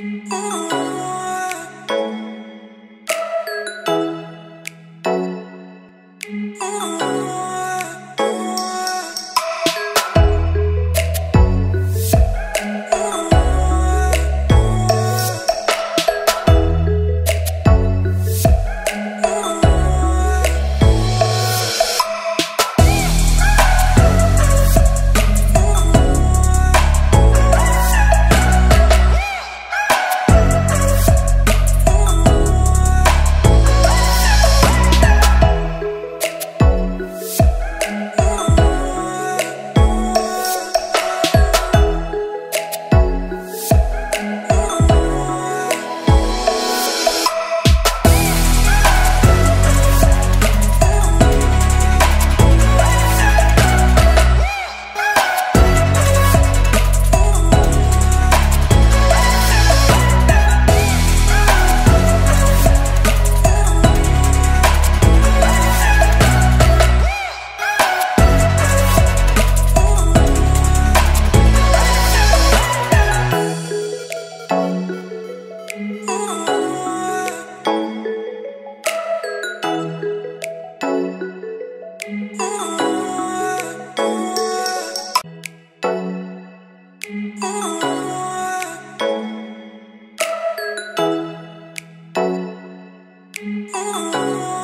Oh. Oh.